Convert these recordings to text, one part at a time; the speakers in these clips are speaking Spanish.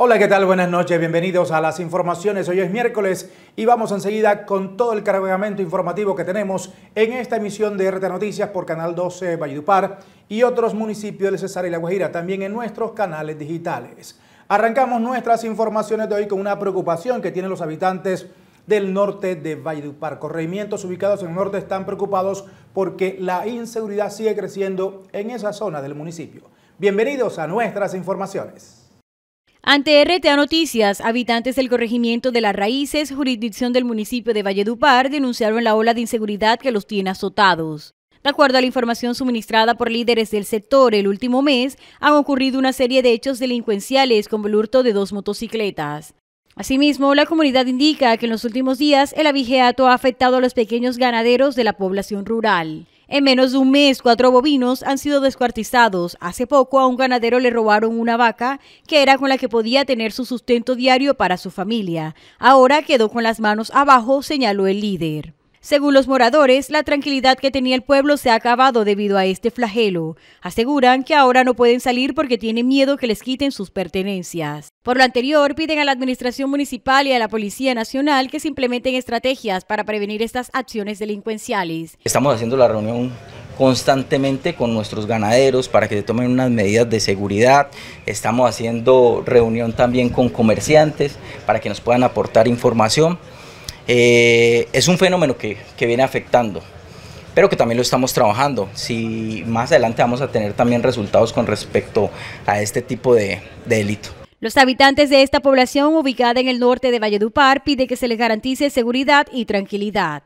Hola, ¿qué tal? Buenas noches, bienvenidos a las informaciones. Hoy es miércoles y vamos enseguida con todo el cargamento informativo que tenemos en esta emisión de RT Noticias por Canal 12 Valledupar y otros municipios de Cesar y La Guajira, también en nuestros canales digitales. Arrancamos nuestras informaciones de hoy con una preocupación que tienen los habitantes del norte de Valledupar. Corregimientos ubicados en el norte están preocupados porque la inseguridad sigue creciendo en esa zona del municipio. Bienvenidos a nuestras informaciones. Ante RTA Noticias, habitantes del corregimiento de Las Raíces, jurisdicción del municipio de Valledupar, denunciaron la ola de inseguridad que los tiene azotados. De acuerdo a la información suministrada por líderes del sector, el último mes han ocurrido una serie de hechos delincuenciales como el hurto de dos motocicletas. Asimismo, la comunidad indica que en los últimos días el abigeato ha afectado a los pequeños ganaderos de la población rural. En menos de un mes, cuatro bovinos han sido descuartizados. Hace poco a un ganadero le robaron una vaca que era con la que podía tener su sustento diario para su familia. Ahora quedó con las manos abajo, señaló el líder. Según los moradores, la tranquilidad que tenía el pueblo se ha acabado debido a este flagelo. Aseguran que ahora no pueden salir porque tienen miedo que les quiten sus pertenencias. Por lo anterior, piden a la Administración Municipal y a la Policía Nacional que se implementen estrategias para prevenir estas acciones delincuenciales. Estamos haciendo la reunión constantemente con nuestros ganaderos para que se tomen unas medidas de seguridad. Estamos haciendo reunión también con comerciantes para que nos puedan aportar información. Eh, es un fenómeno que, viene afectando, pero que también lo estamos trabajando. Si más adelante vamos a tener también resultados con respecto a este tipo de, de delito. Los habitantes de esta población ubicada en el norte de Valledupar piden que se les garantice seguridad y tranquilidad.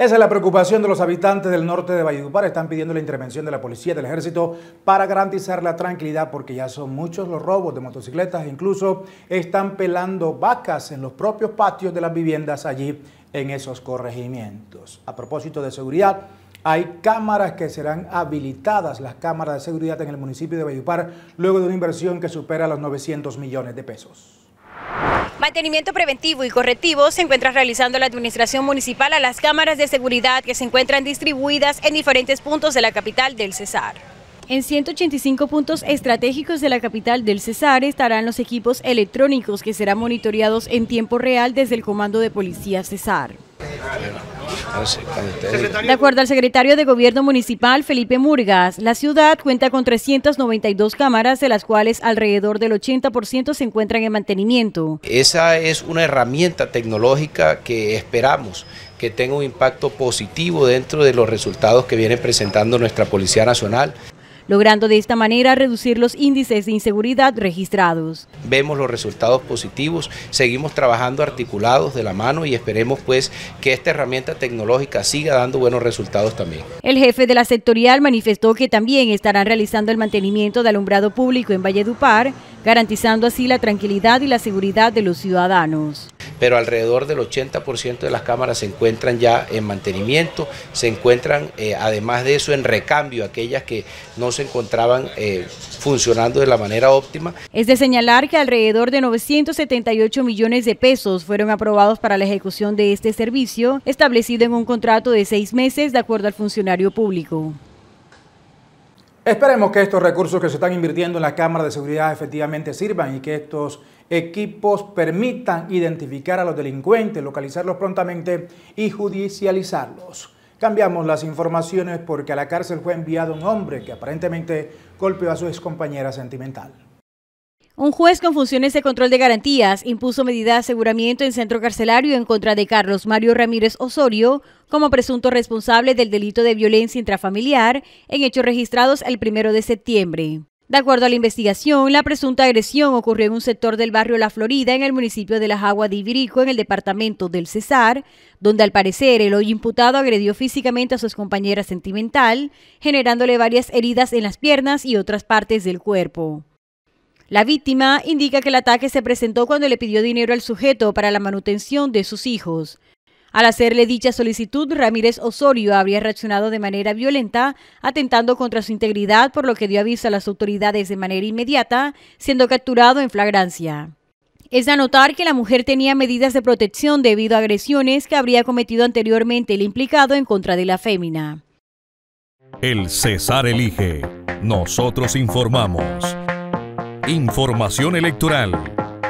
Esa es la preocupación de los habitantes del norte de Valledupar. Están pidiendo la intervención de la policía, del ejército, para garantizar la tranquilidad, porque ya son muchos los robos de motocicletas. Incluso están pelando vacas en los propios patios de las viviendas allí en esos corregimientos. A propósito de seguridad, hay cámaras que serán habilitadas, las cámaras de seguridad en el municipio de Valledupar, luego de una inversión que supera los 900 millones de pesos. Mantenimiento preventivo y correctivo se encuentra realizando la Administración Municipal a las cámaras de seguridad que se encuentran distribuidas en diferentes puntos de la capital del Cesar. En 185 puntos estratégicos de la capital del Cesar estarán los equipos electrónicos que serán monitoreados en tiempo real desde el Comando de Policía Cesar. De acuerdo al secretario de Gobierno Municipal, Felipe Murgas, la ciudad cuenta con 392 cámaras, de las cuales alrededor del 80% se encuentran en mantenimiento. Esa es una herramienta tecnológica que esperamos que tenga un impacto positivo dentro de los resultados que viene presentando nuestra Policía Nacional logrando de esta manera reducir los índices de inseguridad registrados. Vemos los resultados positivos, seguimos trabajando articulados de la mano y esperemos pues que esta herramienta tecnológica siga dando buenos resultados también. El jefe de la sectorial manifestó que también estarán realizando el mantenimiento de alumbrado público en Valledupar, garantizando así la tranquilidad y la seguridad de los ciudadanos pero alrededor del 80% de las cámaras se encuentran ya en mantenimiento, se encuentran eh, además de eso en recambio, aquellas que no se encontraban eh, funcionando de la manera óptima. Es de señalar que alrededor de 978 millones de pesos fueron aprobados para la ejecución de este servicio, establecido en un contrato de seis meses de acuerdo al funcionario público. Esperemos que estos recursos que se están invirtiendo en la Cámara de Seguridad efectivamente sirvan y que estos equipos permitan identificar a los delincuentes, localizarlos prontamente y judicializarlos. Cambiamos las informaciones porque a la cárcel fue enviado un hombre que aparentemente golpeó a su excompañera sentimental. Un juez con funciones de control de garantías impuso medida de aseguramiento en centro carcelario en contra de Carlos Mario Ramírez Osorio como presunto responsable del delito de violencia intrafamiliar en hechos registrados el primero de septiembre. De acuerdo a la investigación, la presunta agresión ocurrió en un sector del barrio La Florida, en el municipio de La Jagua de Ibirico, en el departamento del Cesar, donde al parecer el hoy imputado agredió físicamente a su compañera sentimental, generándole varias heridas en las piernas y otras partes del cuerpo. La víctima indica que el ataque se presentó cuando le pidió dinero al sujeto para la manutención de sus hijos. Al hacerle dicha solicitud, Ramírez Osorio habría reaccionado de manera violenta, atentando contra su integridad, por lo que dio aviso a las autoridades de manera inmediata, siendo capturado en flagrancia. Es de anotar que la mujer tenía medidas de protección debido a agresiones que habría cometido anteriormente el implicado en contra de la fémina. El César elige. Nosotros informamos. Información electoral.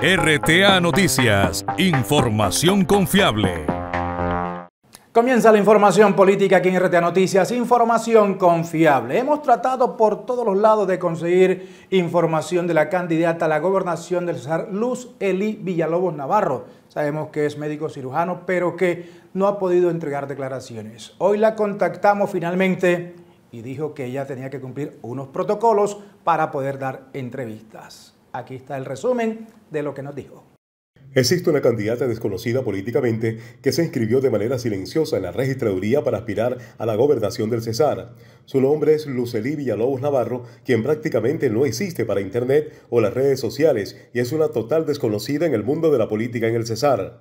RTA Noticias. Información confiable. Comienza la información política aquí en RTA Noticias, información confiable. Hemos tratado por todos los lados de conseguir información de la candidata a la gobernación del Cesar, Luz Eli Villalobos Navarro. Sabemos que es médico cirujano, pero que no ha podido entregar declaraciones. Hoy la contactamos finalmente y dijo que ella tenía que cumplir unos protocolos para poder dar entrevistas. Aquí está el resumen de lo que nos dijo. Existe una candidata desconocida políticamente que se inscribió de manera silenciosa en la registraduría para aspirar a la gobernación del Cesar. Su nombre es Lucelí Villalobos Navarro, quien prácticamente no existe para Internet o las redes sociales y es una total desconocida en el mundo de la política en el Cesar.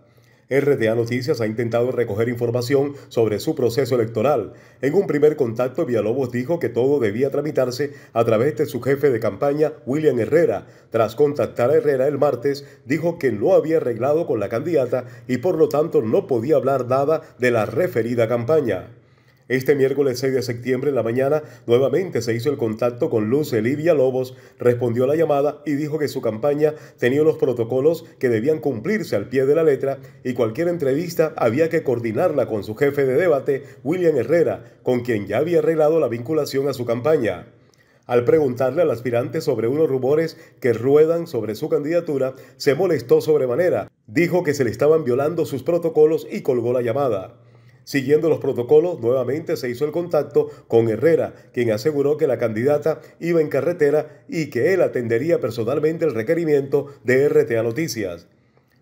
RTA Noticias ha intentado recoger información sobre su proceso electoral. En un primer contacto, Villalobos dijo que todo debía tramitarse a través de su jefe de campaña, William Herrera. Tras contactar a Herrera el martes, dijo que no había arreglado con la candidata y por lo tanto no podía hablar nada de la referida campaña. Este miércoles 6 de septiembre en la mañana nuevamente se hizo el contacto con Luz Elivia Lobos, respondió a la llamada y dijo que su campaña tenía los protocolos que debían cumplirse al pie de la letra y cualquier entrevista había que coordinarla con su jefe de debate, William Herrera, con quien ya había arreglado la vinculación a su campaña. Al preguntarle al aspirante sobre unos rumores que ruedan sobre su candidatura, se molestó sobremanera. Dijo que se le estaban violando sus protocolos y colgó la llamada. Siguiendo los protocolos, nuevamente se hizo el contacto con Herrera, quien aseguró que la candidata iba en carretera y que él atendería personalmente el requerimiento de RTA Noticias.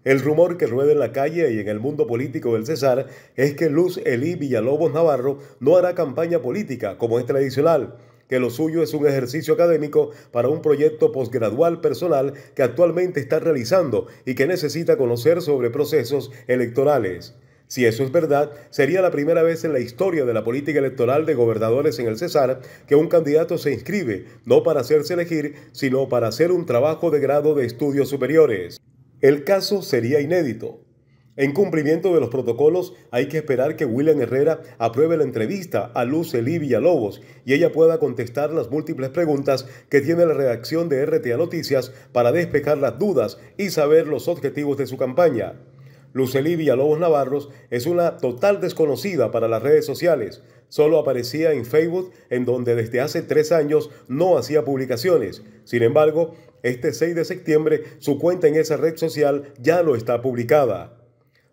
El rumor que rueda en la calle y en el mundo político del Cesar es que Luz Elí Villalobos Navarro no hará campaña política como es tradicional, que lo suyo es un ejercicio académico para un proyecto posgradual personal que actualmente está realizando y que necesita conocer sobre procesos electorales. Si eso es verdad, sería la primera vez en la historia de la política electoral de gobernadores en el Cesar que un candidato se inscribe, no para hacerse elegir, sino para hacer un trabajo de grado de estudios superiores. El caso sería inédito. En cumplimiento de los protocolos, hay que esperar que William Herrera apruebe la entrevista a Luz Elí Villalobos y ella pueda contestar las múltiples preguntas que tiene la redacción de RTA Noticias para despejar las dudas y saber los objetivos de su campaña. Lucely Villalobos Navarros es una total desconocida para las redes sociales. Solo aparecía en Facebook, en donde desde hace tres años no hacía publicaciones. Sin embargo, este 6 de septiembre su cuenta en esa red social ya lo está publicada.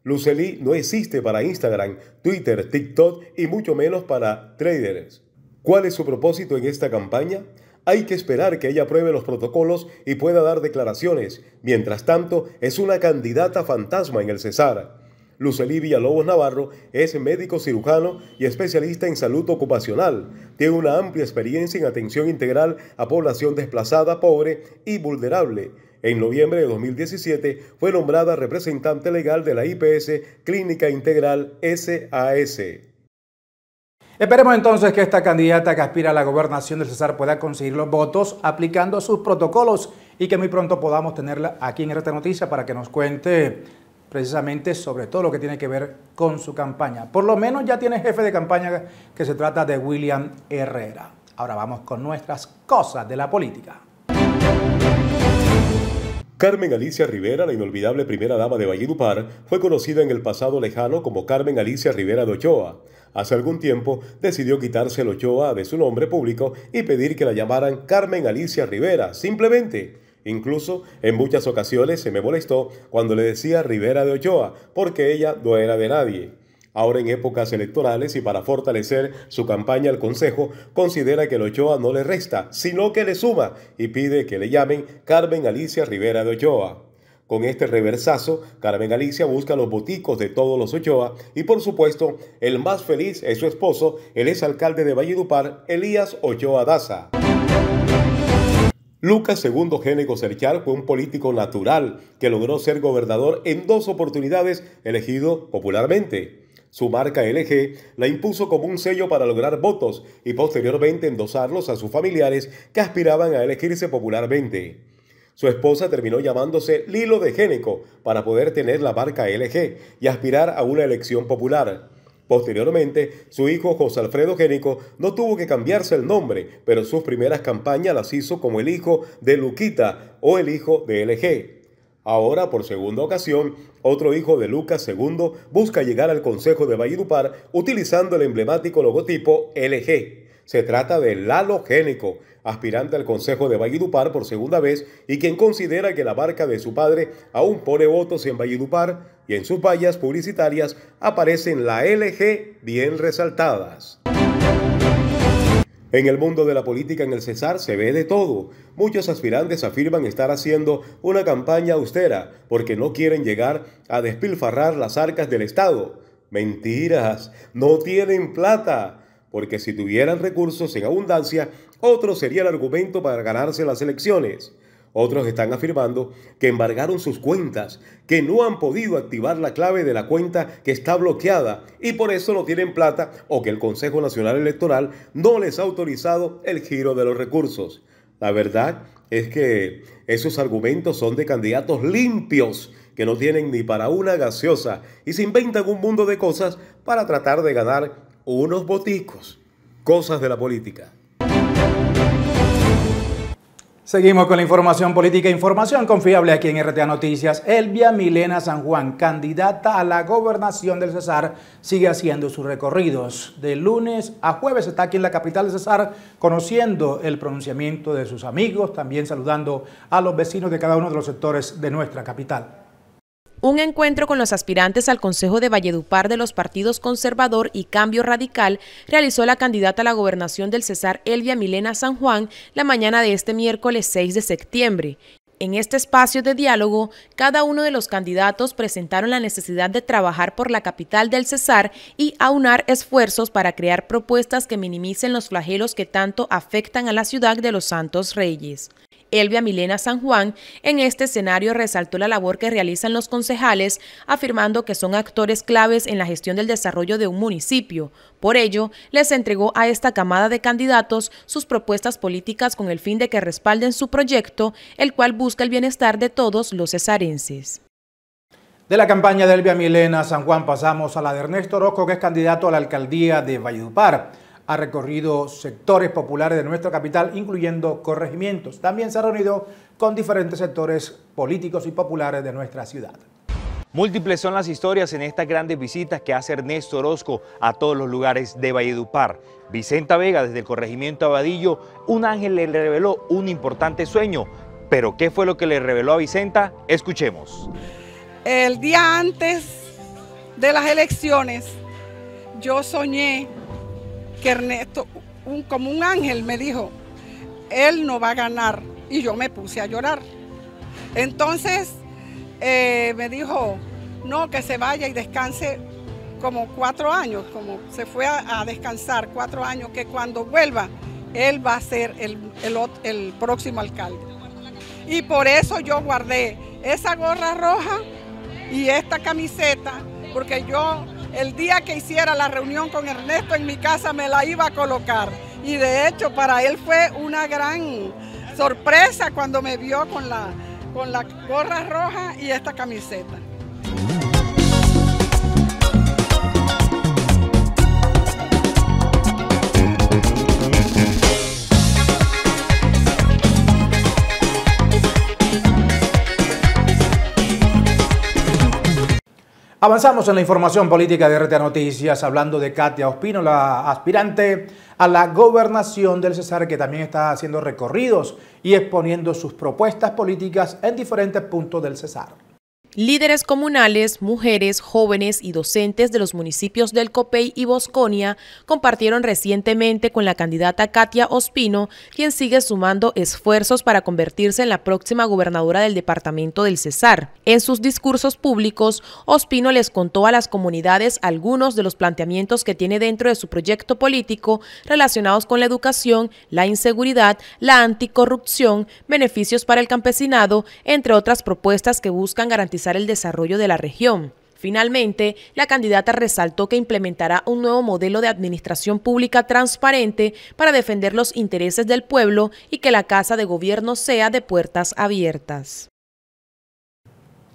Lucely no existe para Instagram, Twitter, TikTok y mucho menos para traders. ¿Cuál es su propósito en esta campaña? Hay que esperar que ella apruebe los protocolos y pueda dar declaraciones. Mientras tanto, es una candidata fantasma en el Cesar. Lucely Villalobos Navarro es médico cirujano y especialista en salud ocupacional. Tiene una amplia experiencia en atención integral a población desplazada, pobre y vulnerable. En noviembre de 2017 fue nombrada representante legal de la IPS Clínica Integral SAS. Esperemos entonces que esta candidata que aspira a la gobernación del Cesar pueda conseguir los votos aplicando sus protocolos y que muy pronto podamos tenerla aquí en RT Noticias para que nos cuente precisamente sobre todo lo que tiene que ver con su campaña. Por lo menos ya tiene jefe de campaña que se trata de William Herrera. Ahora vamos con nuestras cosas de la política. Carmen Alicia Rivera, la inolvidable primera dama de Valledupar, fue conocida en el pasado lejano como Carmen Alicia Rivera de Ochoa. Hace algún tiempo decidió quitarse el Ochoa de su nombre público y pedir que la llamaran Carmen Alicia Rivera, simplemente. Incluso en muchas ocasiones se me molestó cuando le decía Rivera de Ochoa, porque ella no era de nadie. Ahora en épocas electorales y para fortalecer su campaña al Consejo, considera que el Ochoa no le resta, sino que le suma y pide que le llamen Carmen Alicia Rivera de Ochoa. Con este reversazo, Carmen Alicia busca los boticos de todos los Ochoa y por supuesto, el más feliz es su esposo, el exalcalde de Valledupar, Elías Ochoa Daza. Lucas II Génego Cerchar fue un político natural que logró ser gobernador en dos oportunidades elegido popularmente. Su marca LG la impuso como un sello para lograr votos y posteriormente endosarlos a sus familiares que aspiraban a elegirse popularmente. Su esposa terminó llamándose Lilo de Géneco para poder tener la marca LG y aspirar a una elección popular. Posteriormente, su hijo José Alfredo Génico no tuvo que cambiarse el nombre, pero sus primeras campañas las hizo como el hijo de Luquita o el hijo de LG. Ahora, por segunda ocasión, otro hijo de Lucas II busca llegar al Consejo de Valledupar utilizando el emblemático logotipo LG. Se trata de Lalo Génico, aspirante al Consejo de Valledupar por segunda vez y quien considera que la marca de su padre aún pone votos en Valledupar y en sus vallas publicitarias aparecen la LG bien resaltadas. En el mundo de la política en el Cesar se ve de todo. Muchos aspirantes afirman estar haciendo una campaña austera porque no quieren llegar a despilfarrar las arcas del Estado. Mentiras, no tienen plata porque si tuvieran recursos en abundancia, otro sería el argumento para ganarse las elecciones. Otros están afirmando que embargaron sus cuentas, que no han podido activar la clave de la cuenta que está bloqueada y por eso no tienen plata o que el Consejo Nacional Electoral no les ha autorizado el giro de los recursos. La verdad es que esos argumentos son de candidatos limpios que no tienen ni para una gaseosa y se inventan un mundo de cosas para tratar de ganar unos boticos. Cosas de la política. Seguimos con la información política. Información confiable aquí en RTA Noticias. Elvia Milena San Juan, candidata a la gobernación del Cesar, sigue haciendo sus recorridos. De lunes a jueves está aquí en la capital del Cesar conociendo el pronunciamiento de sus amigos, también saludando a los vecinos de cada uno de los sectores de nuestra capital. Un encuentro con los aspirantes al Consejo de Valledupar de los partidos Conservador y Cambio Radical realizó la candidata a la gobernación del Cesar Elvia Milena San Juan la mañana de este miércoles 6 de septiembre. En este espacio de diálogo, cada uno de los candidatos presentaron la necesidad de trabajar por la capital del Cesar y aunar esfuerzos para crear propuestas que minimicen los flagelos que tanto afectan a la ciudad de los Santos Reyes. Elvia Milena San Juan, en este escenario resaltó la labor que realizan los concejales, afirmando que son actores claves en la gestión del desarrollo de un municipio. Por ello, les entregó a esta camada de candidatos sus propuestas políticas con el fin de que respalden su proyecto, el cual busca el bienestar de todos los cesarenses. De la campaña de Elvia Milena San Juan pasamos a la de Ernesto Orozco, que es candidato a la alcaldía de Valledupar ha recorrido sectores populares de nuestra capital, incluyendo corregimientos. También se ha reunido con diferentes sectores políticos y populares de nuestra ciudad. Múltiples son las historias en estas grandes visitas que hace Ernesto Orozco a todos los lugares de Valledupar. Vicenta Vega, desde el corregimiento Abadillo, un ángel le reveló un importante sueño. Pero ¿qué fue lo que le reveló a Vicenta? Escuchemos. El día antes de las elecciones, yo soñé que Ernesto, un, como un ángel, me dijo, él no va a ganar. Y yo me puse a llorar. Entonces eh, me dijo, no, que se vaya y descanse como cuatro años, como se fue a, descansar cuatro años, que cuando vuelva, él va a ser el, el próximo alcalde. Y por eso yo guardé esa gorra roja y esta camiseta, porque yo el día que hiciera la reunión con Ernesto en mi casa me la iba a colocar. Y de hecho para él fue una gran sorpresa cuando me vio con la, con gorra roja y esta camiseta. Avanzamos en la información política de RTA Noticias, hablando de Katia Ospino, la aspirante a la gobernación del Cesar, que también está haciendo recorridos y exponiendo sus propuestas políticas en diferentes puntos del Cesar. Líderes comunales, mujeres, jóvenes y docentes de los municipios del Copey y Bosconia compartieron recientemente con la candidata Katia Ospino, quien sigue sumando esfuerzos para convertirse en la próxima gobernadora del departamento del Cesar. En sus discursos públicos, Ospino les contó a las comunidades algunos de los planteamientos que tiene dentro de su proyecto político relacionados con la educación, la inseguridad, la anticorrupción, beneficios para el campesinado, entre otras propuestas que buscan garantizar el desarrollo de la región. Finalmente, la candidata resaltó que implementará un nuevo modelo de administración pública transparente para defender los intereses del pueblo y que la Casa de Gobierno sea de puertas abiertas.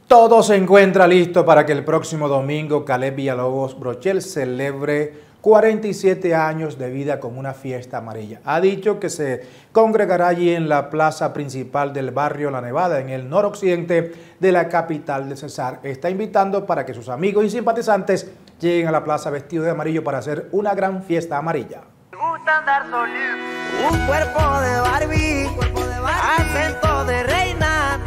Todo se encuentra listo para que el próximo domingo Caleb Villalobos Brochel celebre 47 años de vida con una fiesta amarilla. Ha dicho que se congregará allí en la plaza principal del barrio La Nevada, en el noroccidente de la capital de Cesar. Está invitando para que sus amigos y simpatizantes lleguen a la plaza vestidos de amarillo para hacer una gran fiesta amarilla. Un cuerpo de Barbie, acento de reina,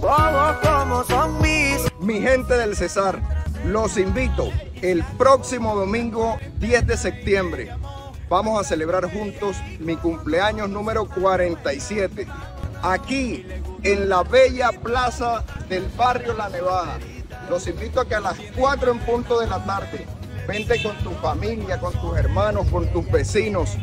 como zombies. Mi gente del Cesar, los invito el próximo domingo 10 de septiembre. Vamos a celebrar juntos mi cumpleaños número 47. Aquí, en la bella plaza del barrio La Nevada. Los invito a que a las 4 en punto de la tarde, vente con tu familia, con tus hermanos, con tus vecinos,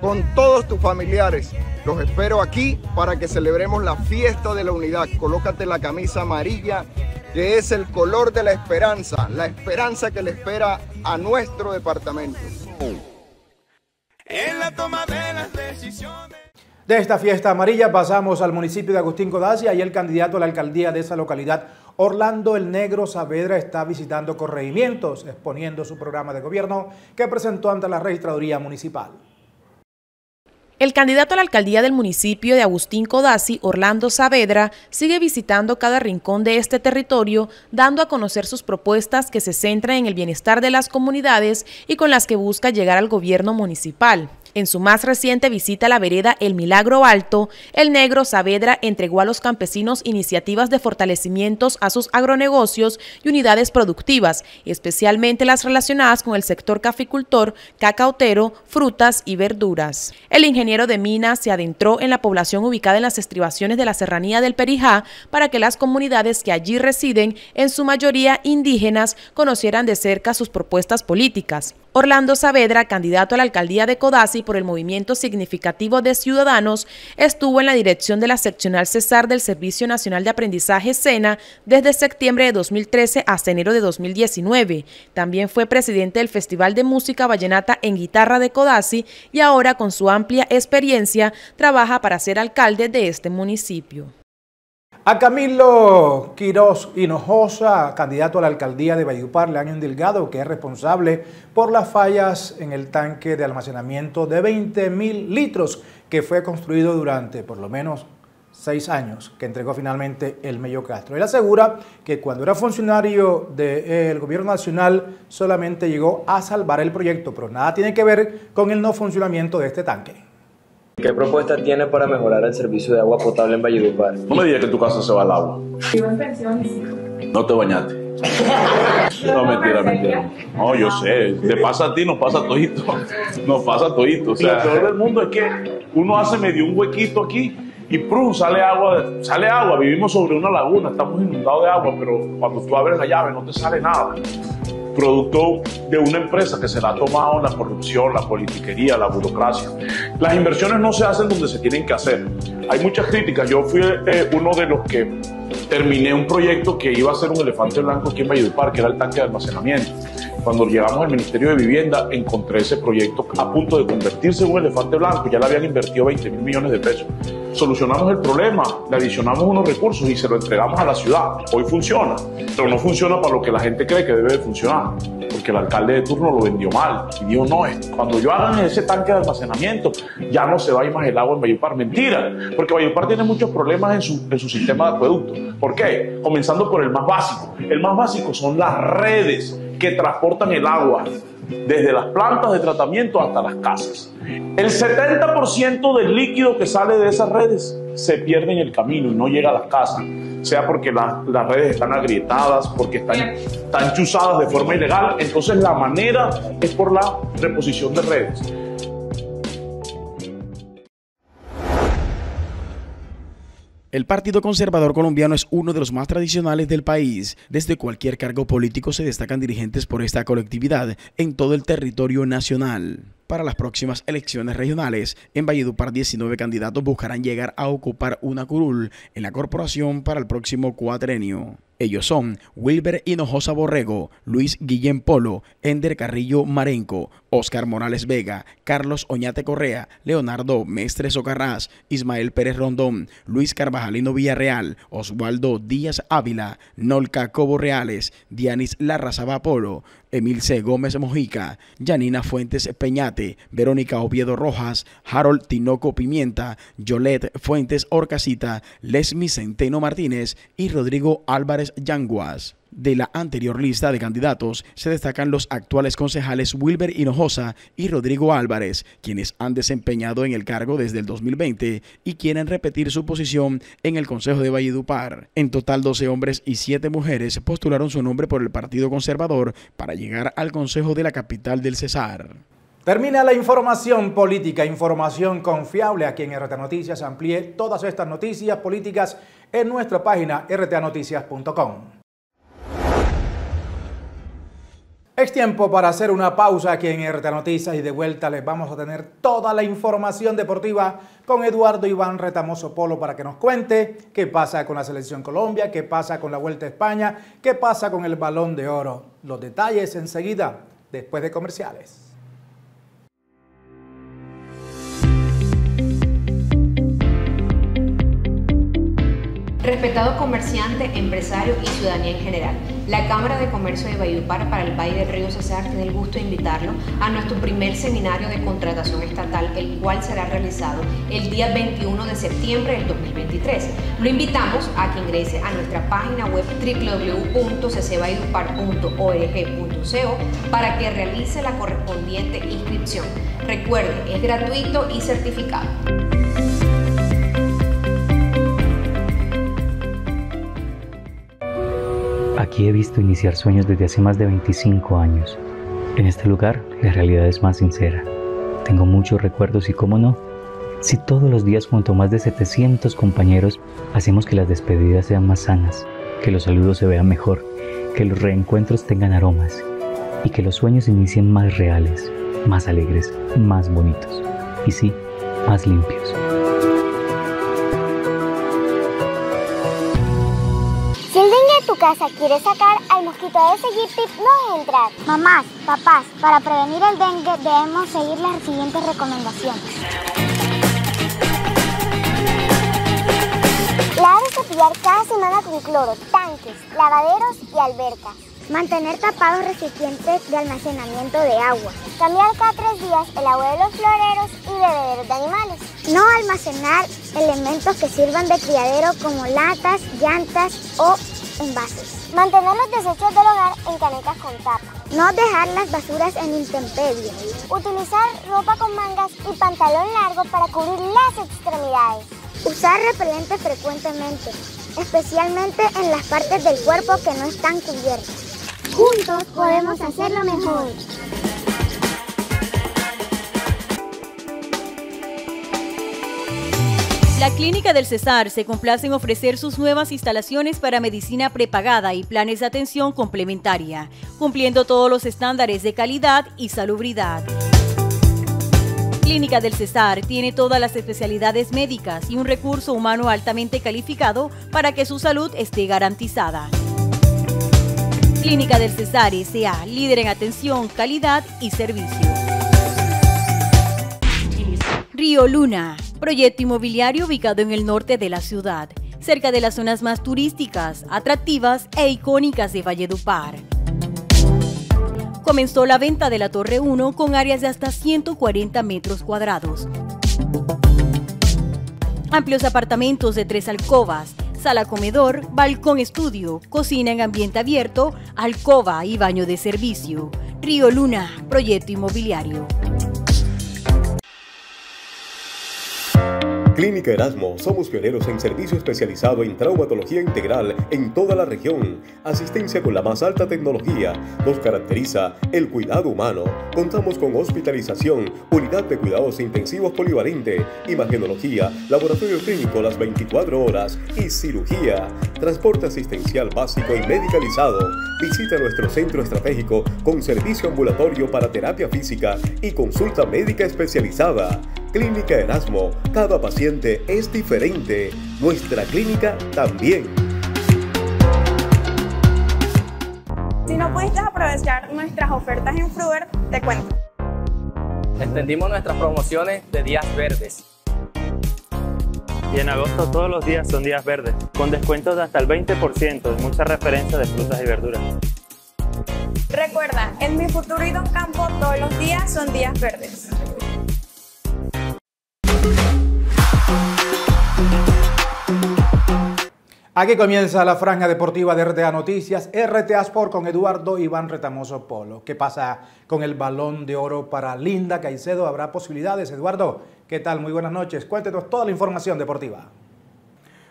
con todos tus familiares. Los espero aquí para que celebremos la fiesta de la unidad. Colócate la camisa amarilla, que es el color de la esperanza, la esperanza que le espera a nuestro departamento. En la toma de las decisiones. De esta fiesta amarilla pasamos al municipio de Agustín Codacia y el candidato a la alcaldía de esa localidad, Orlando el Negro Saavedra, está visitando corregimientos, exponiendo su programa de gobierno que presentó ante la registraduría municipal. El candidato a la alcaldía del municipio de Agustín Codazzi, Orlando Saavedra, sigue visitando cada rincón de este territorio, dando a conocer sus propuestas que se centran en el bienestar de las comunidades y con las que busca llegar al gobierno municipal. En su más reciente visita a la vereda El Milagro Alto, el negro Saavedra entregó a los campesinos iniciativas de fortalecimientos a sus agronegocios y unidades productivas, especialmente las relacionadas con el sector caficultor, cacautero, frutas y verduras. El ingeniero de minas se adentró en la población ubicada en las estribaciones de la serranía del Perijá para que las comunidades que allí residen, en su mayoría indígenas, conocieran de cerca sus propuestas políticas. Orlando Saavedra, candidato a la alcaldía de Codazzi por el Movimiento Significativo de Ciudadanos, estuvo en la dirección de la seccional Cesar del Servicio Nacional de Aprendizaje SENA desde septiembre de 2013 hasta enero de 2019. También fue presidente del Festival de Música Vallenata en Guitarra de Codazzi y ahora con su amplia experiencia trabaja para ser alcalde de este municipio. A Camilo Quiroz Hinojosa, candidato a la alcaldía de Valledupar, le han indilgado que es responsable por las fallas en el tanque de almacenamiento de 20 mil litros que fue construido durante por lo menos seis años, que entregó finalmente el Mello Castro. Él asegura que cuando era funcionario del gobierno nacional solamente llegó a salvar el proyecto, pero nada tiene que ver con el no funcionamiento de este tanque. ¿Qué propuesta tiene para mejorar el servicio de agua potable en Valledupar? No me digas que en tu casa se va el agua. No te bañaste. No, mentira, mentira. No, yo sé. Te pasa a ti, nos pasa a todito. Nos pasa a todito. O sea, lo peor del mundo es que uno hace medio un huequito aquí y ¡prum! sale agua, sale agua. Vivimos sobre una laguna, estamos inundados de agua, pero cuando tú abres la llave no te sale nada producto de una empresa que se la ha tomado la corrupción, la politiquería, la burocracia. Las inversiones no se hacen donde se tienen que hacer. Hay muchas críticas. Yo fui eh, uno de los que terminé un proyecto que iba a ser un elefante blanco aquí en Valledupar, que era el tanque de almacenamiento. Cuando llegamos al Ministerio de Vivienda, encontré ese proyecto a punto de convertirse en un elefante blanco. Ya le habían invertido 20 mil millones de pesos. Solucionamos el problema, le adicionamos unos recursos y se lo entregamos a la ciudad. Hoy funciona, pero no funciona para lo que la gente cree que debe de funcionar. Porque el alcalde de turno lo vendió mal y dijo, no, cuando yo haga ese tanque de almacenamiento, ya no se va a ir más el agua en Valledupar. Mentira, porque Valledupar tiene muchos problemas en su, en su sistema de acueducto. ¿Por qué? Comenzando por el más básico. El más básico son las redes que transportan el agua desde las plantas de tratamiento hasta las casas. El 70% del líquido que sale de esas redes se pierde en el camino y no llega a las casas, sea porque las redes están agrietadas, porque están, están chuzadas de forma ilegal. Entonces la manera es por la reposición de redes. El Partido Conservador Colombiano es uno de los más tradicionales del país. Desde cualquier cargo político se destacan dirigentes por esta colectividad en todo el territorio nacional. Para las próximas elecciones regionales, en Valledupar 19 candidatos buscarán llegar a ocupar una curul en la corporación para el próximo cuatrenio. Ellos son Wilber Hinojosa Borrego, Luis Guillén Polo, Ender Carrillo Marenco, Oscar Morales Vega, Carlos Oñate Correa, Leonardo Mestre Socarrás, Ismael Pérez Rondón, Luis Carvajalino Villarreal, Oswaldo Díaz Ávila, Nolca Cobo Reales, Dianis Larrazaba Polo, Emil C. Gómez Mojica, Janina Fuentes Peñate, Verónica Oviedo Rojas, Harold Tinoco Pimienta, Yolet Fuentes Orcasita, Lesmi Centeno Martínez y Rodrigo Álvarez Yanguas. De la anterior lista de candidatos se destacan los actuales concejales Wilber Hinojosa y Rodrigo Álvarez, quienes han desempeñado en el cargo desde el 2020 y quieren repetir su posición en el Consejo de Valledupar. En total, 12 hombres y 7 mujeres postularon su nombre por el Partido Conservador para llegar al Consejo de la capital del Cesar. Termina la información política, información confiable aquí en RT Noticias. Amplíe todas estas noticias políticas en nuestra página rtanoticias.com. Es tiempo para hacer una pausa aquí en RT Noticias y de vuelta les vamos a tener toda la información deportiva con Eduardo Iván Retamoso Polo para que nos cuente qué pasa con la Selección Colombia, qué pasa con la Vuelta a España, qué pasa con el Balón de Oro. Los detalles enseguida, después de comerciales. Respetado comerciante, empresario y ciudadanía en general, la Cámara de Comercio de Valledupar para el Valle del Río Cesar tiene el gusto de invitarlo a nuestro primer seminario de contratación estatal, el cual será realizado el día 21 de septiembre del 2023. Lo invitamos a que ingrese a nuestra página web www.ccvalledupar.org.co para que realice la correspondiente inscripción. Recuerde, es gratuito y certificado. Aquí he visto iniciar sueños desde hace más de 25 años. En este lugar la realidad es más sincera. Tengo muchos recuerdos y cómo no, si todos los días junto a más de 700 compañeros hacemos que las despedidas sean más sanas, que los saludos se vean mejor, que los reencuentros tengan aromas y que los sueños inicien más reales, más alegres, más bonitos y sí, más limpios. Casa quiere sacar al mosquito de seguir tip no es entrar. Mamás, papás, para prevenir el dengue debemos seguir las siguientes recomendaciones. Lavar y cepillar cada semana con cloro, tanques, lavaderos y albercas. Mantener tapados recipientes de almacenamiento de agua. Cambiar cada tres días el agua de los floreros y bebederos de animales. No almacenar elementos que sirvan de criadero como latas, llantas o envases. Mantener los desechos del hogar en canetas con tapa. No dejar las basuras en intemperie. Utilizar ropa con mangas y pantalón largo para cubrir las extremidades. Usar repelente frecuentemente, especialmente en las partes del cuerpo que no están cubiertas. Juntos podemos hacerlo mejor. La Clínica del Cesar se complace en ofrecer sus nuevas instalaciones para medicina prepagada y planes de atención complementaria, cumpliendo todos los estándares de calidad y salubridad. Clínica del Cesar tiene todas las especialidades médicas y un recurso humano altamente calificado para que su salud esté garantizada. Clínica del Cesar S.A., líder en atención, calidad y servicio. Río Luna, proyecto inmobiliario ubicado en el norte de la ciudad, cerca de las zonas más turísticas, atractivas e icónicas de Valledupar. Comenzó la venta de la Torre 1 con áreas de hasta 140 metros cuadrados. Amplios apartamentos de tres alcobas, sala comedor, balcón estudio, cocina en ambiente abierto, alcoba y baño de servicio. Río Luna, proyecto inmobiliario. Clínica Erasmo, somos pioneros en servicio especializado en traumatología integral en toda la región. Asistencia con la más alta tecnología. Nos caracteriza el cuidado humano. Contamos con hospitalización, unidad de cuidados intensivos polivalente, imagenología, laboratorio clínico las 24 horas y cirugía. Transporte asistencial básico y medicalizado. Visita nuestro centro estratégico con servicio ambulatorio para terapia física y consulta médica especializada. Clínica Erasmo, cada paciente es diferente. Nuestra clínica también. Si no pudiste aprovechar nuestras ofertas en Fruver, te cuento. Extendimos nuestras promociones de días verdes. Y en agosto todos los días son días verdes, con descuentos de hasta el 20% en muchas referencias de frutas y verduras. Recuerda, en mi futuro y Don Campo todos los días son días verdes. Aquí comienza la franja deportiva de RTA Noticias, RTA Sport con Eduardo Iván Retamoso Polo. ¿Qué pasa con el balón de oro para Linda Caicedo? ¿Habrá posibilidades? Eduardo, ¿qué tal? Muy buenas noches. Cuéntenos toda la información deportiva.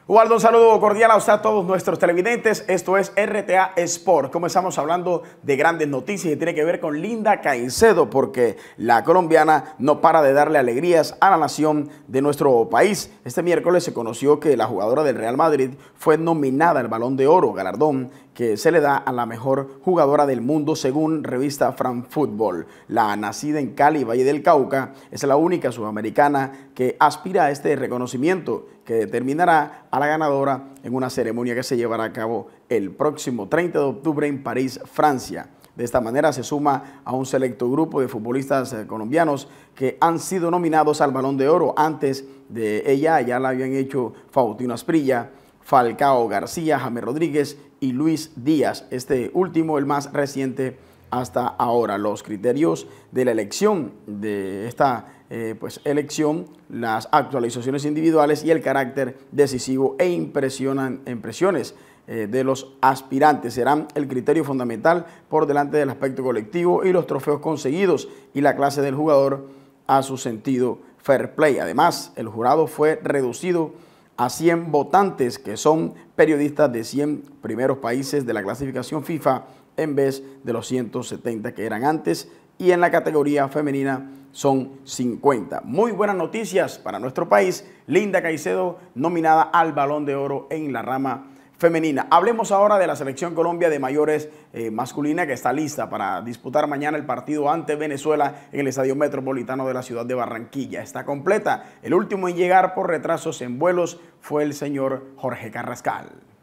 Ubaldo, un saludo cordial a usted, a todos nuestros televidentes. Esto es RTA Sport. Comenzamos hablando de grandes noticias y tiene que ver con Linda Caicedo, porque la colombiana no para de darle alegrías a la nación de nuestro país. Este miércoles se conoció que la jugadora del Real Madrid fue nominada al Balón de Oro, galardón que se le da a la mejor jugadora del mundo según revista Fran Football. La nacida en Cali, Valle del Cauca, es la única sudamericana que aspira a este reconocimiento que determinará a la ganadora en una ceremonia que se llevará a cabo el próximo 30 de octubre en París, Francia. De esta manera se suma a un selecto grupo de futbolistas eh, colombianos que han sido nominados al Balón de Oro. Antes de ella ya la habían hecho Faustino Asprilla, Falcao García, Jaime Rodríguez y Luis Díaz. Este último, el más reciente hasta ahora. Los criterios de la elección de esta eh, pues, elección, las actualizaciones individuales y el carácter decisivo e impresionan, impresiones eh, de los aspirantes serán el criterio fundamental por delante del aspecto colectivo y los trofeos conseguidos y la clase del jugador a su sentido fair play. Además, el jurado fue reducido a 100 votantes que son periodistas de 100 primeros países de la clasificación FIFA en vez de los 170 que eran antes y en la categoría femenina son 50. Muy buenas noticias para nuestro país. Linda Caicedo nominada al Balón de Oro en la rama femenina. Hablemos ahora de la selección Colombia de mayores eh, masculina que está lista para disputar mañana el partido ante Venezuela en el Estadio Metropolitano de la ciudad de Barranquilla. Está completa. El último en llegar por retrasos en vuelos fue el señor Jorge Carrascal.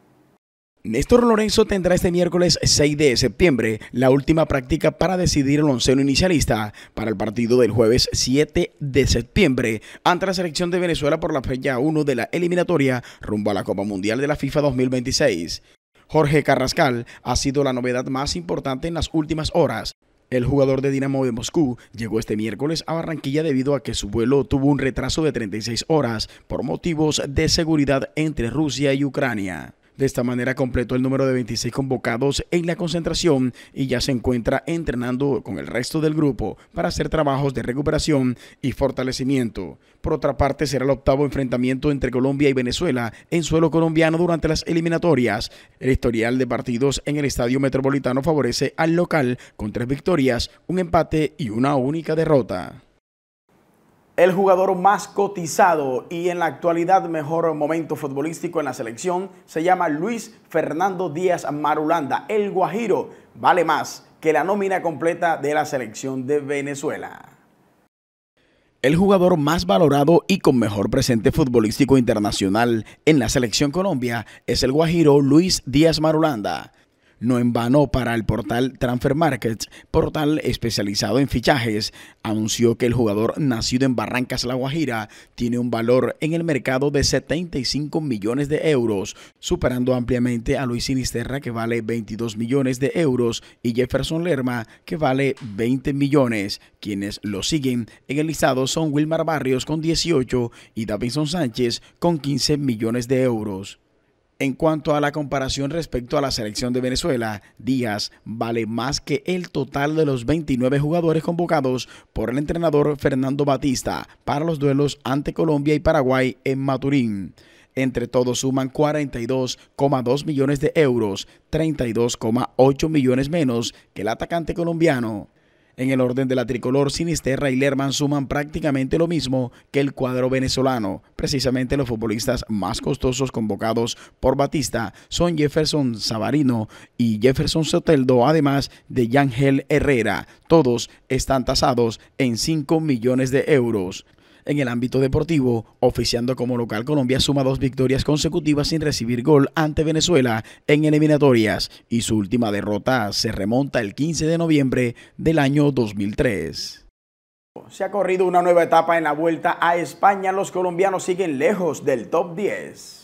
Néstor Lorenzo tendrá este miércoles 6 de septiembre la última práctica para decidir el onceno inicialista para el partido del jueves 7 de septiembre ante la selección de Venezuela por la fecha 1 de la eliminatoria rumbo a la Copa Mundial de la FIFA 2026. Jorge Carrascal ha sido la novedad más importante en las últimas horas. El jugador de Dinamo de Moscú llegó este miércoles a Barranquilla debido a que su vuelo tuvo un retraso de 36 horas por motivos de seguridad entre Rusia y Ucrania. De esta manera completó el número de 26 convocados en la concentración y ya se encuentra entrenando con el resto del grupo para hacer trabajos de recuperación y fortalecimiento. Por otra parte, será el octavo enfrentamiento entre Colombia y Venezuela en suelo colombiano durante las eliminatorias. El historial de partidos en el Estadio Metropolitano favorece al local con tres victorias, un empate y una única derrota. El jugador más cotizado y en la actualidad mejor momento futbolístico en la selección se llama Luis Fernando Díaz Marulanda. El Guajiro vale más que la nómina completa de la selección de Venezuela. El jugador más valorado y con mejor presente futbolístico internacional en la selección Colombia es el Guajiro Luis Díaz Marulanda no en vano para el portal Transfer Markets, portal especializado en fichajes, anunció que el jugador nacido en Barrancas, La Guajira, tiene un valor en el mercado de 75 millones de euros, superando ampliamente a Luis Sinisterra que vale 22 millones de euros y Jefferson Lerma que vale 20 millones. Quienes lo siguen en el listado son Wilmar Barrios con 18 y Davinson Sánchez con 15 millones de euros. En cuanto a la comparación respecto a la selección de Venezuela, Díaz vale más que el total de los 29 jugadores convocados por el entrenador Fernando Batista para los duelos ante Colombia y Paraguay en Maturín. Entre todos suman 42,2 millones de euros, 32,8 millones menos que el atacante colombiano. En el orden de la tricolor, Sinisterra y Lerman suman prácticamente lo mismo que el cuadro venezolano. Precisamente los futbolistas más costosos convocados por Batista son Jefferson Savarino y Jefferson Soteldo, además de Yangel Herrera. Todos están tasados en 5 millones de euros. En el ámbito deportivo, oficiando como local, Colombia suma dos victorias consecutivas sin recibir gol ante Venezuela en eliminatorias y su última derrota se remonta el 15 de noviembre del año 2003. Se ha corrido una nueva etapa en la vuelta a España. Los colombianos siguen lejos del top 10.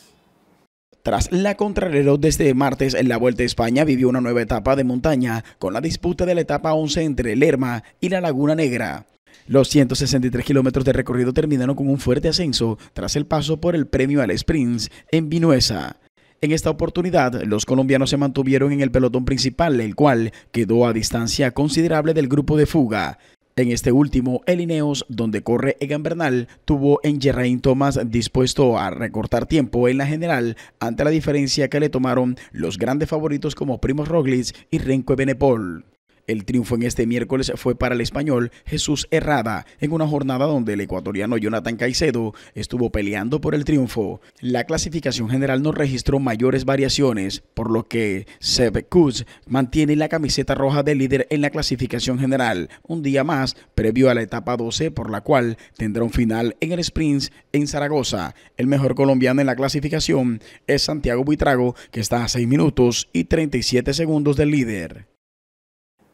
Tras la contrarreloj desde martes en la Vuelta a España vivió una nueva etapa de montaña con la disputa de la etapa 11 entre Lerma y la Laguna Negra. Los 163 kilómetros de recorrido terminaron con un fuerte ascenso tras el paso por el premio al Sprints en Vinuesa. En esta oportunidad, los colombianos se mantuvieron en el pelotón principal, el cual quedó a distancia considerable del grupo de fuga. En este último, el Ineos, donde corre Egan Bernal, tuvo en Geraint Thomas dispuesto a recortar tiempo en la general ante la diferencia que le tomaron los grandes favoritos como Primoz Roglic y Renko Benepol. El triunfo en este miércoles fue para el español Jesús Herrada, en una jornada donde el ecuatoriano Jonathan Caicedo estuvo peleando por el triunfo. La clasificación general no registró mayores variaciones, por lo que Seb Kuz mantiene la camiseta roja de líder en la clasificación general, un día más previo a la etapa 12, por la cual tendrá un final en el sprint en Zaragoza. El mejor colombiano en la clasificación es Santiago Buitrago, que está a 6 minutos y 37 segundos del líder.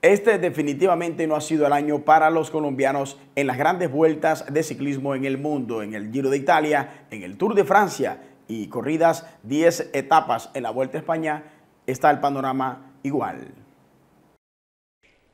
Este definitivamente no ha sido el año para los colombianos en las grandes vueltas de ciclismo en el mundo, en el Giro de Italia, en el Tour de Francia y corridas 10 etapas en la Vuelta a España, está el panorama igual.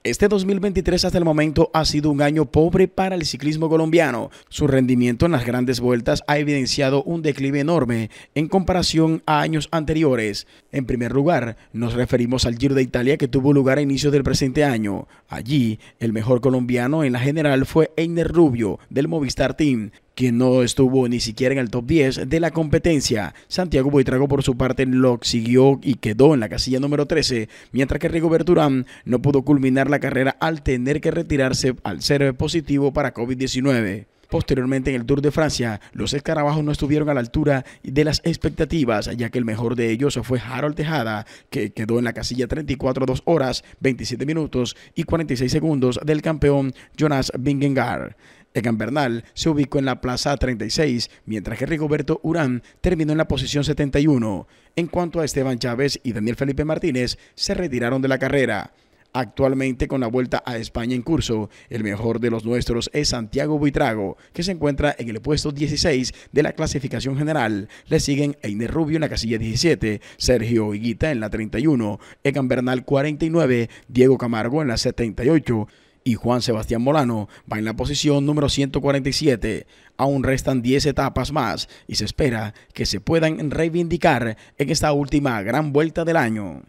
Este 2023 hasta el momento ha sido un año pobre para el ciclismo colombiano. Su rendimiento en las grandes vueltas ha evidenciado un declive enorme en comparación a años anteriores. En primer lugar, nos referimos al Giro de Italia que tuvo lugar a inicios del presente año. Allí, el mejor colombiano en la general fue Einer Rubio del Movistar Team, quien no estuvo ni siquiera en el top 10 de la competencia. Santiago Boitrago por su parte lo siguió y quedó en la casilla número 13, mientras que Rigo Berturán no pudo culminar la carrera al tener que retirarse al ser positivo para COVID-19. Posteriormente en el Tour de Francia, los escarabajos no estuvieron a la altura de las expectativas, ya que el mejor de ellos fue Harold Tejada, que quedó en la casilla 34 2 horas, 27 minutos y 46 segundos del campeón Jonas Vingegaard. Egan Bernal se ubicó en la plaza 36, mientras que Rigoberto Urán terminó en la posición 71. En cuanto a Esteban Chávez y Daniel Felipe Martínez, se retiraron de la carrera. Actualmente con la vuelta a España en curso, el mejor de los nuestros es Santiago Buitrago, que se encuentra en el puesto 16 de la clasificación general. Le siguen Einer Rubio en la casilla 17, Sergio Higuita en la 31, Egan Bernal 49, Diego Camargo en la 78 y Juan Sebastián Molano va en la posición número 147. Aún restan 10 etapas más y se espera que se puedan reivindicar en esta última gran vuelta del año.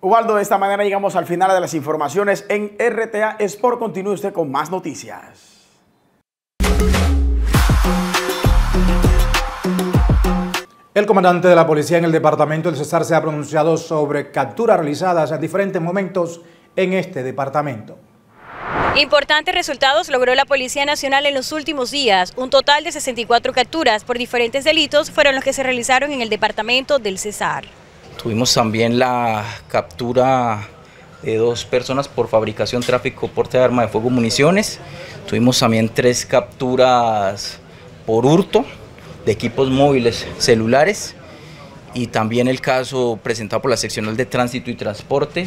Ubaldo, de esta manera llegamos al final de las informaciones en RTA Sport. Continúe usted con más noticias. El comandante de la policía en el departamento del Cesar se ha pronunciado sobre capturas realizadas en diferentes momentos en este departamento. Importantes resultados logró la Policía Nacional en los últimos días. Un total de 64 capturas por diferentes delitos fueron los que se realizaron en el departamento del Cesar. Tuvimos también la captura de dos personas por fabricación, tráfico, porte de arma de fuego, municiones. Tuvimos también tres capturas por hurto de equipos móviles celulares y también el caso presentado por la seccional de tránsito y transporte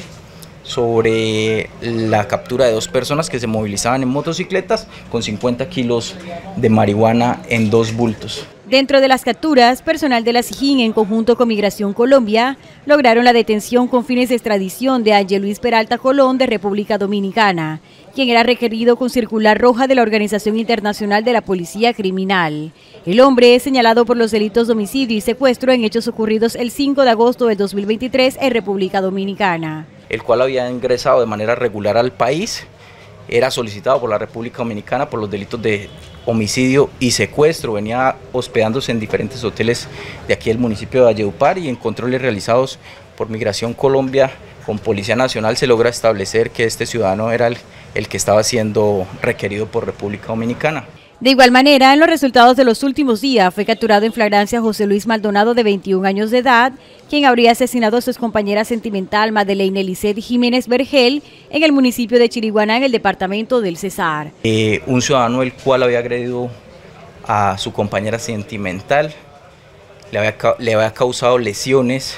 sobre la captura de dos personas que se movilizaban en motocicletas con 50 kilos de marihuana en dos bultos. Dentro de las capturas, personal de la SIJIN en conjunto con Migración Colombia lograron la detención con fines de extradición de Ángel Luis Peralta Colón de República Dominicana, quien era requerido con circular roja de la Organización Internacional de la Policía Criminal. El hombre es señalado por los delitos de homicidio y secuestro en hechos ocurridos el 5 de agosto del 2023 en República Dominicana. El cual había ingresado de manera regular al país, era solicitado por la República Dominicana por los delitos de homicidio y secuestro, venía hospedándose en diferentes hoteles de aquí del municipio de Valledupar y en controles realizados por Migración Colombia con Policía Nacional. Se logra establecer que este ciudadano era el, el que estaba siendo requerido por República Dominicana. De igual manera, en los resultados de los últimos días fue capturado en flagrancia José Luis Maldonado de 21 años de edad, quien habría asesinado a su compañera sentimental Madeleine Eliseth Jiménez Vergel en el municipio de Chiriguaná, en el departamento del Cesar. Eh, un ciudadano el cual había agredido a su compañera sentimental, le había, le había causado lesiones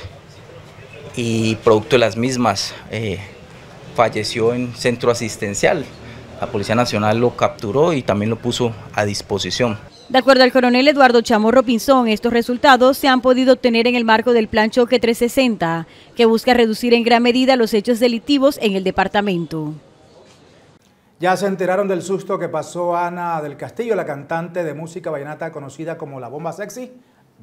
y producto de las mismas eh, falleció en centro asistencial. La Policía Nacional lo capturó y también lo puso a disposición. De acuerdo al coronel Eduardo Chamorro Pinzón, estos resultados se han podido obtener en el marco del Plan Choque 360, que busca reducir en gran medida los hechos delictivos en el departamento. Ya se enteraron del susto que pasó Ana del Castillo, la cantante de música vallenata conocida como La Bomba Sexy.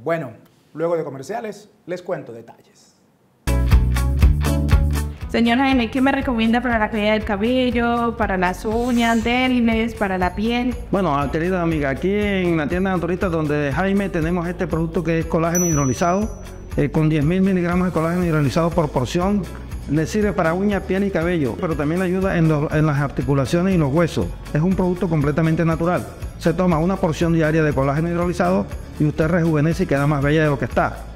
Bueno, luego de comerciales les cuento detalles. Señora N, ¿qué me recomienda para la caída del cabello, para las uñas, débiles, para la piel? Bueno, querida amiga, aquí en la tienda naturista donde Jaime tenemos este producto que es colágeno hidrolizado, eh, con 10.000 miligramos de colágeno hidrolizado por porción. Le sirve para uñas, piel y cabello, pero también le ayuda en las articulaciones y los huesos. Es un producto completamente natural. Se toma una porción diaria de colágeno hidrolizado y usted rejuvenece y queda más bella de lo que está.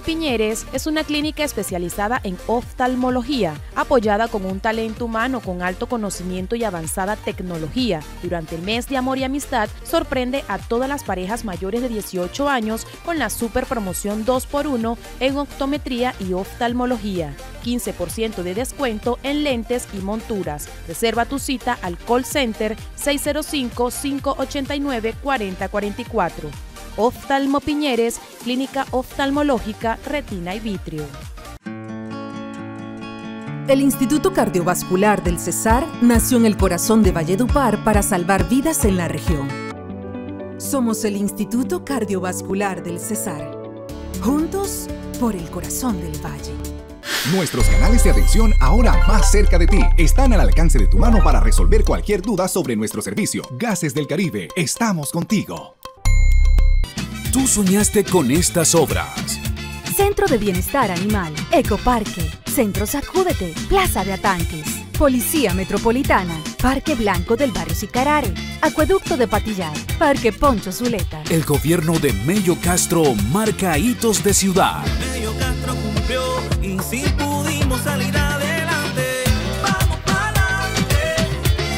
Piñeres es una clínica especializada en oftalmología, apoyada con un talento humano con alto conocimiento y avanzada tecnología. Durante el mes de amor y amistad, sorprende a todas las parejas mayores de 18 años con la super promoción 2x1 en optometría y oftalmología. 15% de descuento en lentes y monturas. Reserva tu cita al call center 605-589-4044. Oftalmo Piñeres, Clínica Oftalmológica Retina y Vitrio. El Instituto Cardiovascular del Cesar nació en el corazón de Valledupar para salvar vidas en la región. Somos el Instituto Cardiovascular del Cesar. Juntos por el corazón del valle. Nuestros canales de atención ahora más cerca de ti están al alcance de tu mano para resolver cualquier duda sobre nuestro servicio. Gases del Caribe, estamos contigo. Tú soñaste con estas obras. Centro de Bienestar Animal, Ecoparque, Centro Sacúdete, Plaza de Atanques, Policía Metropolitana, Parque Blanco del Barrio Sicarare, Acueducto de Patillar, Parque Poncho Zuleta. El gobierno de Mello Castro marca hitos de ciudad. Mello Castro cumplió y si pudimos salir adelante. Vamos para adelante,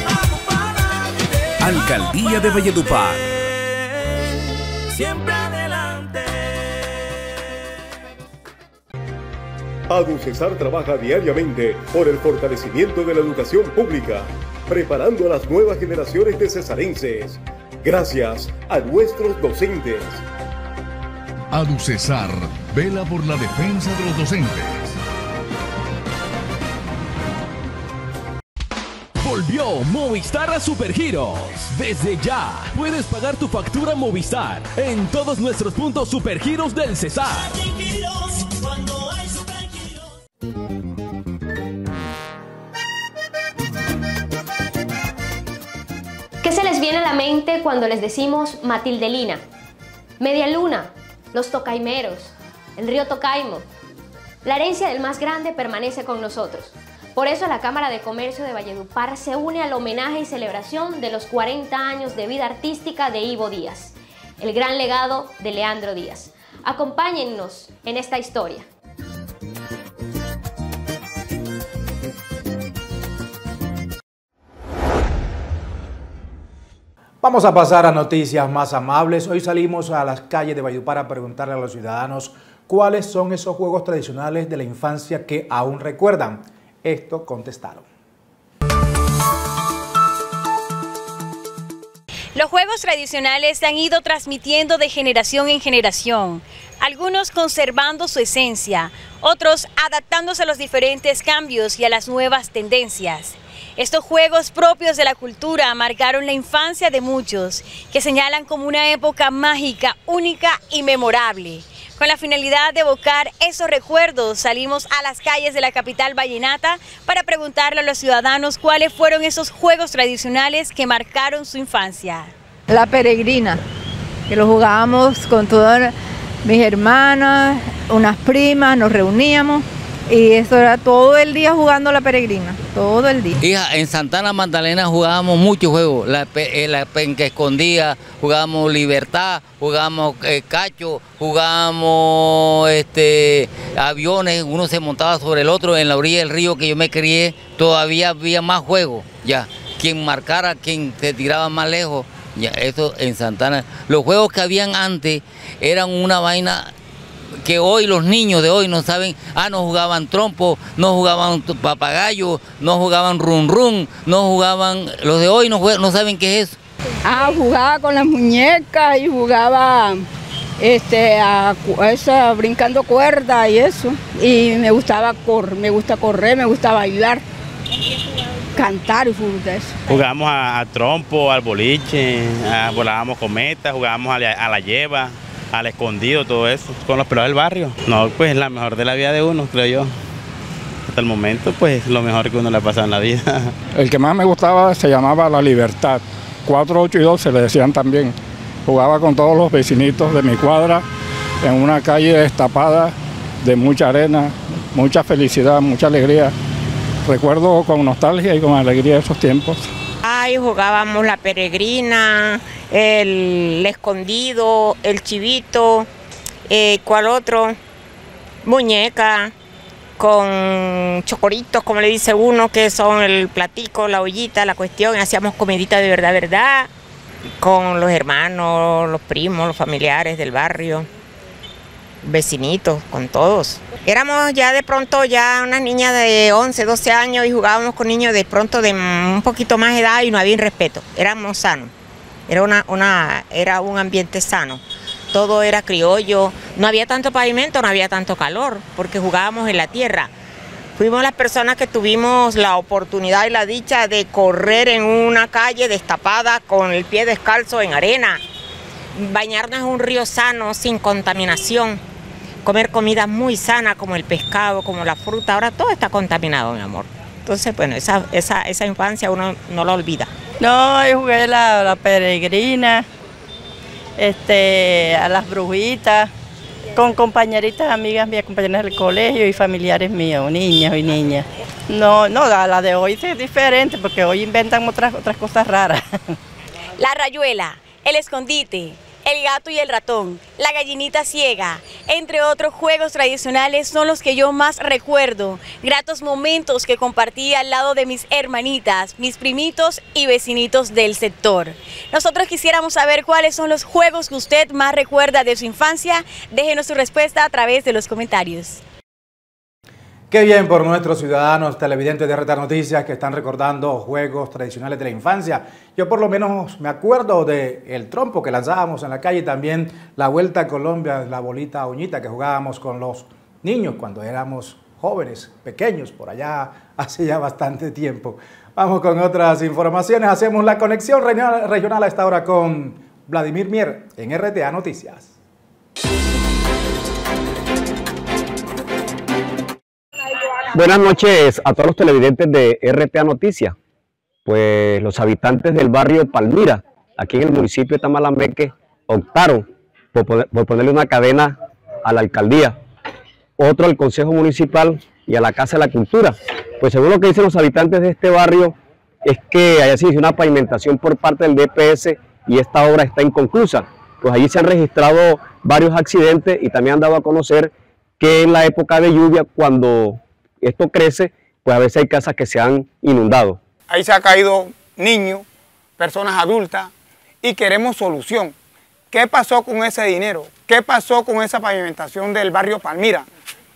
vamos para adelante. Alcaldía de Valledupar. Siempre ADUCESAR trabaja diariamente por el fortalecimiento de la educación pública, preparando a las nuevas generaciones de cesarenses. Gracias a nuestros docentes. ADUCESAR vela por la defensa de los docentes. Volvió Movistar a Supergiros. Desde ya puedes pagar tu factura Movistar en todos nuestros puntos Supergiros del Cesar. ¿Qué se les viene a la mente cuando les decimos Matildelina? Media Luna, los Tocaimeros, el río Tocaimo. La herencia del más grande permanece con nosotros. Por eso la Cámara de Comercio de Valledupar se une al homenaje y celebración de los 40 años de vida artística de Ivo Díaz, el gran legado de Leandro Díaz. Acompáñennos en esta historia. Vamos a pasar a noticias más amables. Hoy salimos a las calles de Valledupar a preguntarle a los ciudadanos cuáles son esos juegos tradicionales de la infancia que aún recuerdan. Esto contestaron. Los juegos tradicionales se han ido transmitiendo de generación en generación, algunos conservando su esencia, otros adaptándose a los diferentes cambios y a las nuevas tendencias. Estos juegos propios de la cultura marcaron la infancia de muchos, que señalan como una época mágica, única y memorable. Con la finalidad de evocar esos recuerdos, salimos a las calles de la capital vallenata para preguntarle a los ciudadanos cuáles fueron esos juegos tradicionales que marcaron su infancia. La peregrina, que lo jugábamos con toda mis hermanas, unas primas, nos reuníamos y eso era todo el día jugando la peregrina, todo el día. Hija, en Santana Magdalena jugábamos muchos juegos, la, eh, la penca escondida, jugábamos libertad, jugábamos eh, cacho, jugábamos este, aviones, uno se montaba sobre el otro en la orilla del río que yo me crié, todavía había más juegos, ya, quien marcara, quien se tiraba más lejos, ya, eso en Santana. Los juegos que habían antes eran una vaina que hoy los niños de hoy no saben, ah, no jugaban trompo, no jugaban papagayo, no jugaban run run, no jugaban, los de hoy no, jue- no saben qué es eso. Ah, jugaba con las muñecas y jugaba este, a, esa, brincando cuerda y eso. Y me gustaba correr, me gusta correr, me gusta bailar, cantar y fútbol de eso. Jugábamos a, a trompo, al boliche, a- volábamos cometas, jugábamos a la, a la lleva, al escondido, todo eso, con los pelados del barrio. No, pues la mejor de la vida de uno, creo yo. Hasta el momento, pues lo mejor que uno le ha pasado en la vida. El que más me gustaba se llamaba La Libertad. 4, 8 y 12 le decían también. Jugaba con todos los vecinitos de mi cuadra en una calle destapada de mucha arena, mucha felicidad, mucha alegría. Recuerdo con nostalgia y con alegría esos tiempos. Ahí jugábamos la peregrina, el escondido, el chivito, eh, ¿cuál otro? Muñeca, con chocoritos, como le dice uno, que son el platico, la ollita, la cuestión. Hacíamos comidita de verdad, verdad, con los hermanos, los primos, los familiares del barrio, vecinitos, con todos. Éramos ya de pronto ya unas niñas de 11, 12 años y jugábamos con niños de pronto de un poquito más edad y no había respeto. Éramos sanos. Era, una, una, era un ambiente sano. Todo era criollo. No había tanto pavimento, no había tanto calor, porque jugábamos en la tierra. Fuimos las personas que tuvimos la oportunidad y la dicha de correr en una calle destapada con el pie descalzo en arena, bañarnos en un río sano, sin contaminación, comer comida muy sana como el pescado, como la fruta. Ahora todo está contaminado, mi amor. Entonces, bueno, esa, esa, esa infancia uno no la olvida. No, yo jugué la, la peregrina, este, a las brujitas, con compañeritas, amigas mías, compañeras del colegio y familiares míos, niños y niñas. No, no, la, la de hoy es diferente porque hoy inventan otras, otras cosas raras. La rayuela, el escondite, el gato y el ratón, la gallinita ciega, entre otros juegos tradicionales son los que yo más recuerdo. Gratos momentos que compartí al lado de mis hermanitas, mis primitos y vecinitos del sector. Nosotros quisiéramos saber cuáles son los juegos que usted más recuerda de su infancia. Déjenos su respuesta a través de los comentarios. Qué bien por nuestros ciudadanos televidentes de RTA Noticias que están recordando juegos tradicionales de la infancia. Yo por lo menos me acuerdo el trompo que lanzábamos en la calle y también la Vuelta a Colombia, la bolita uñita que jugábamos con los niños cuando éramos jóvenes, pequeños, por allá hace ya bastante tiempo. Vamos con otras informaciones. Hacemos la conexión regional a esta hora con Vladimir Mier en RTA Noticias. Buenas noches a todos los televidentes de RTA Noticias. Pues los habitantes del barrio Palmira, aquí en el municipio de Tamalambeque, optaron por, poner- por ponerle una cadena a la alcaldía, otro al Consejo Municipal y a la Casa de la Cultura. Pues según lo que dicen los habitantes de este barrio, es que haya sido una pavimentación por parte del DPS y esta obra está inconclusa. Pues allí se han registrado varios accidentes y también han dado a conocer que en la época de lluvia, cuando esto crece, pues a veces hay casas que se han inundado. Ahí se ha caído niños, personas adultas y queremos solución. ¿Qué pasó con ese dinero? ¿Qué pasó con esa pavimentación del barrio Palmira?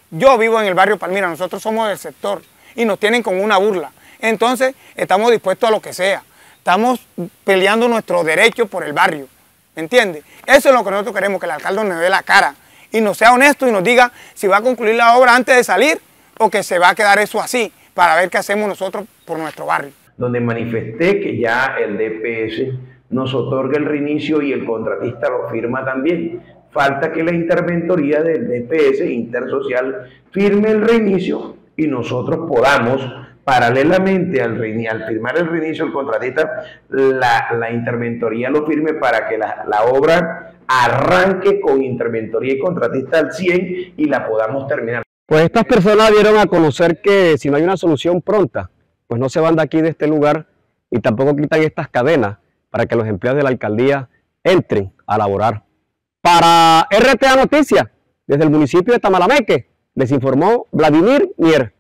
Yo vivo en el barrio Palmira, nosotros somos del sector y nos tienen con una burla. Entonces estamos dispuestos a lo que sea. Estamos peleando nuestros derechos por el barrio. ¿Me entiende? Eso es lo que nosotros queremos, que el alcalde nos dé la cara y nos sea honesto y nos diga si va a concluir la obra antes de salir o que se va a quedar eso así para ver qué hacemos nosotros por nuestro barrio. donde manifesté que ya el DPS nos otorga el reinicio y el contratista lo firma también. Falta que la interventoría del DPS Intersocial firme el reinicio y nosotros podamos, paralelamente al, al firmar el reinicio el contratista, la, la interventoría lo firme para que la, la obra arranque con interventoría y contratista al 100 y la podamos terminar. Pues estas personas dieron a conocer que si no hay una solución pronta, pues no se van de aquí de este lugar y tampoco quitan estas cadenas para que los empleados de la alcaldía entren a laborar. Para RTA Noticias, desde el municipio de Tamalameque, les informó Vladimir Mier.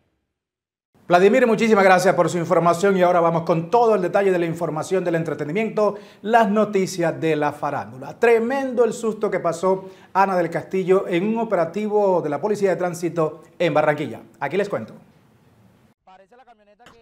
Vladimir, muchísimas gracias por su información y ahora vamos con todo el detalle de la información del entretenimiento, las noticias de la farándula. Tremendo el susto que pasó Ana del Castillo en un operativo de la Policía de Tránsito en Barranquilla. Aquí les cuento.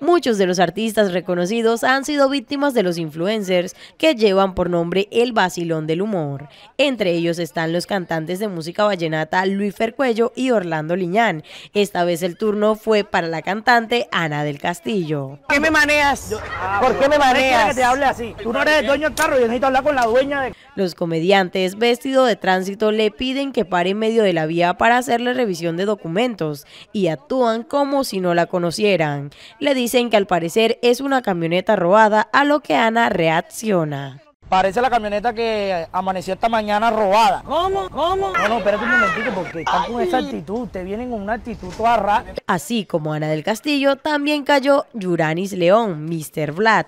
Muchos de los artistas reconocidos han sido víctimas de los influencers que llevan por nombre el vacilón del humor. Entre ellos están los cantantes de música vallenata Luis Fercuello y Orlando Liñán. Esta vez el turno fue para la cantante Ana del Castillo. ¿Por qué me maneas? ¿Por qué me maneas? que te hable así? Tú no eres el dueño del carro, yo necesito hablar con la dueña de... Los comediantes vestidos de tránsito le piden que pare en medio de la vía para hacerle revisión de documentos y actúan como si no la conocieran. Le dicen que al parecer es una camioneta robada, a lo que Ana reacciona. Parece la camioneta que amaneció esta mañana robada. ¿Cómo? ¿Cómo? No, no, espérate un momentito porque están con esa actitud, te vienen con una actitud toda rara. Así como Ana del Castillo, también cayó Yuranis León, Mr. Vlad,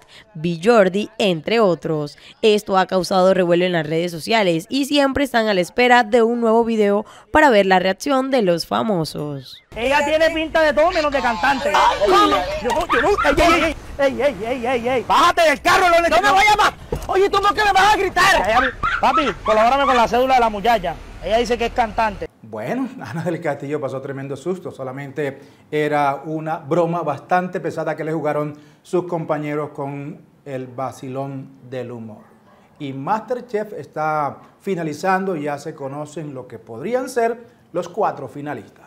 Jordi, entre otros. Esto ha causado revuelo en las redes sociales y siempre están a la espera de un nuevo video para ver la reacción de los famosos. Ella tiene pinta de todo menos de cantante. ¿Cómo? Yo, yo no, ey, ey, ey, ey, ey, ey, bájate del carro, no, me vayas más. Oye, ¿tú por qué me vas a gritar? Papi, colabórame con la cédula de la muchacha. Ella dice que es cantante. Bueno, Ana del Castillo pasó tremendo susto. Solamente era una broma bastante pesada que le jugaron sus compañeros con el vacilón del humor. Y Masterchef está finalizando y ya se conocen lo que podrían ser los cuatro finalistas.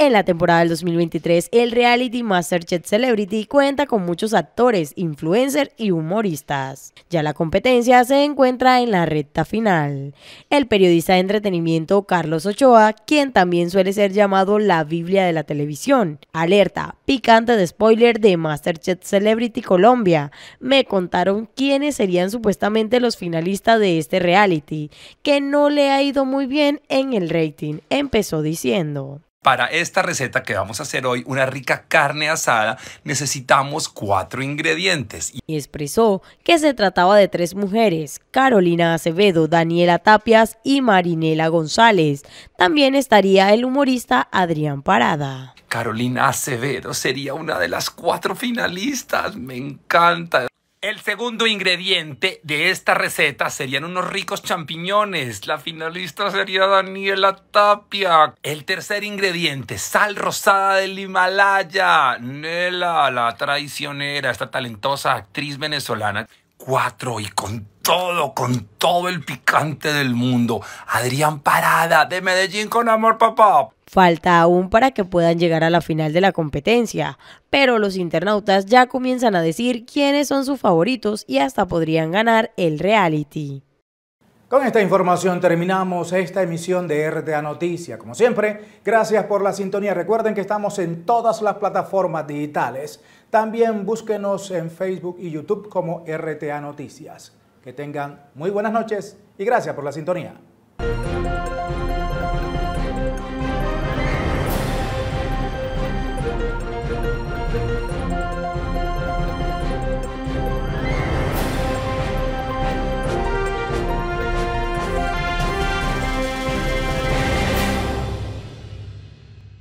En la temporada del 2023, el reality MasterChef Celebrity cuenta con muchos actores, influencers y humoristas. Ya la competencia se encuentra en la recta final. El periodista de entretenimiento Carlos Ochoa, quien también suele ser llamado la Biblia de la televisión, alerta, picante de spoiler de MasterChef Celebrity Colombia. Me contaron quiénes serían supuestamente los finalistas de este reality, que no le ha ido muy bien en el rating, empezó diciendo. Para esta receta que vamos a hacer hoy, una rica carne asada, necesitamos cuatro ingredientes. Y expresó que se trataba de tres mujeres, Carolina Acevedo, Daniela Tapias y Marinela González. También estaría el humorista Adrián Parada. Carolina Acevedo sería una de las cuatro finalistas. Me encanta. El segundo ingrediente de esta receta serían unos ricos champiñones. La finalista sería Daniela Tapia. El tercer ingrediente, sal rosada del Himalaya. Nela, la traicionera, esta talentosa actriz venezolana. Cuatro y con todo, con todo el picante del mundo. Adrián Parada, de Medellín con amor, papá. Falta aún para que puedan llegar a la final de la competencia, pero los internautas ya comienzan a decir quiénes son sus favoritos y hasta podrían ganar el reality. Con esta información terminamos esta emisión de RTA Noticia. Como siempre, gracias por la sintonía. Recuerden que estamos en todas las plataformas digitales. También búsquenos en Facebook y YouTube como RTA Noticias. Que tengan muy buenas noches y gracias por la sintonía.